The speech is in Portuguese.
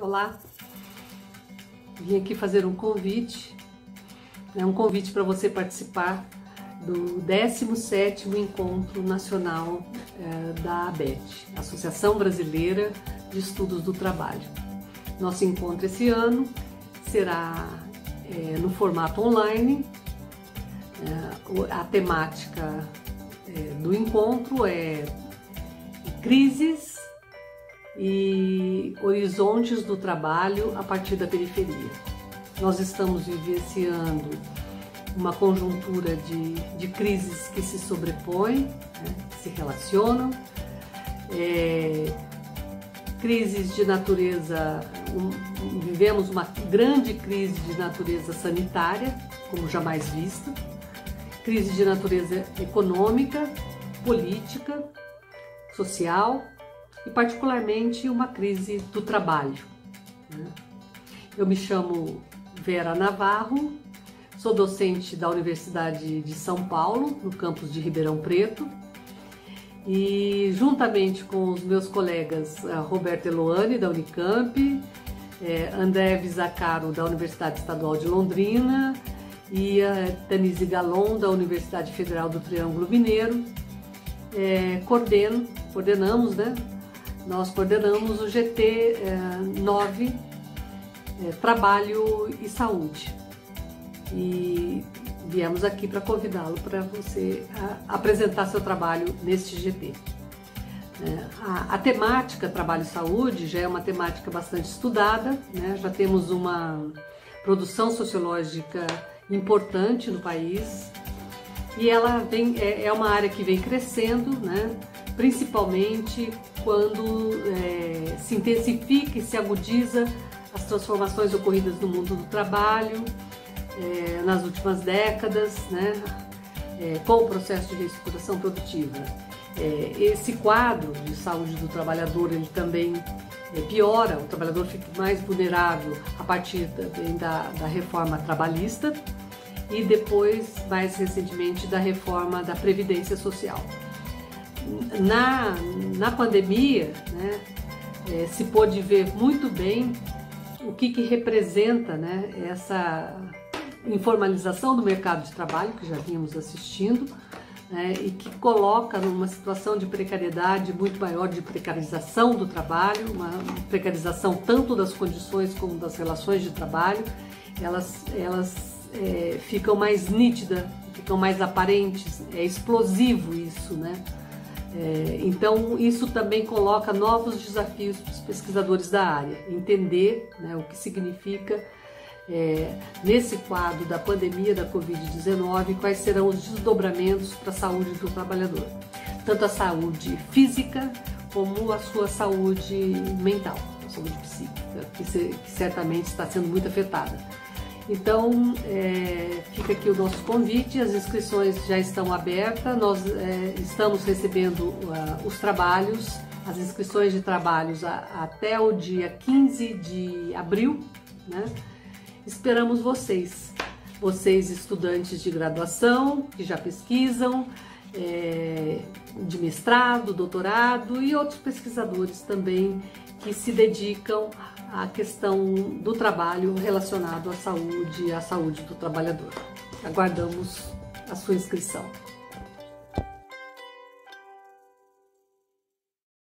Olá, vim aqui fazer um convite, é um convite para você participar do 17º Encontro Nacional é, da ABET, Associação Brasileira de Estudos do Trabalho. Nosso encontro esse ano será é, no formato online, é, a temática do encontro é crises e horizontes do trabalho a partir da periferia. Nós estamos vivenciando uma conjuntura de, de crises que se sobrepõem, né, se relacionam, é, crises de natureza, um, vivemos uma grande crise de natureza sanitária, como jamais vista, crise de natureza econômica, política, social e, particularmente, uma crise do trabalho. Né? Eu me chamo Vera Navarro, sou docente da Universidade de São Paulo, no campus de Ribeirão Preto, e juntamente com os meus colegas eh, Roberto Eloane, da Unicamp, eh, André Vizacaro, da Universidade Estadual de Londrina, e a Tanise Galon, da Universidade Federal do Triângulo Mineiro, coordeno, coordenamos, né? Nós coordenamos o GT é, 9, é, Trabalho e Saúde. E viemos aqui para convidá-lo para você apresentar seu trabalho neste GT. É, a, a, temática Trabalho e Saúde já é uma temática bastante estudada, né? já temos uma produção sociológica importante no país, e ela vem, é, é uma área que vem crescendo, né? Principalmente quando é, se intensifica e se agudiza as transformações ocorridas no mundo do trabalho é, nas últimas décadas, né? É, com o processo de reestruturação produtiva. É, esse quadro de saúde do trabalhador ele também é, piora, o trabalhador fica mais vulnerável a partir da, da reforma trabalhista e depois, mais recentemente, da reforma da Previdência Social. Na, na pandemia, né, é, se pôde ver muito bem o que, que representa né, essa informalização do mercado de trabalho, que já vínhamos assistindo, né, e que coloca numa situação de precariedade muito maior, de precarização do trabalho, uma precarização tanto das condições como das relações de trabalho, elas, elas é, ficam mais nítidas, ficam mais aparentes, é explosivo isso, né? É, então, isso também coloca novos desafios para os pesquisadores da área, entender né, o que significa é, nesse quadro da pandemia da Covid-19, quais serão os desdobramentos para a saúde do trabalhador, tanto a saúde física como a sua saúde mental, a saúde psíquica, que, que certamente está sendo muito afetada. Então, é, fica aqui o nosso convite, as inscrições já estão abertas, nós é, estamos recebendo uh, os trabalhos, as inscrições de trabalhos a, até o dia 15 de abril, né? Esperamos vocês, vocês estudantes de graduação, que já pesquisam, é, de mestrado, doutorado e outros pesquisadores também que se dedicam à questão do trabalho relacionado à saúde e à saúde do trabalhador. Aguardamos a sua inscrição.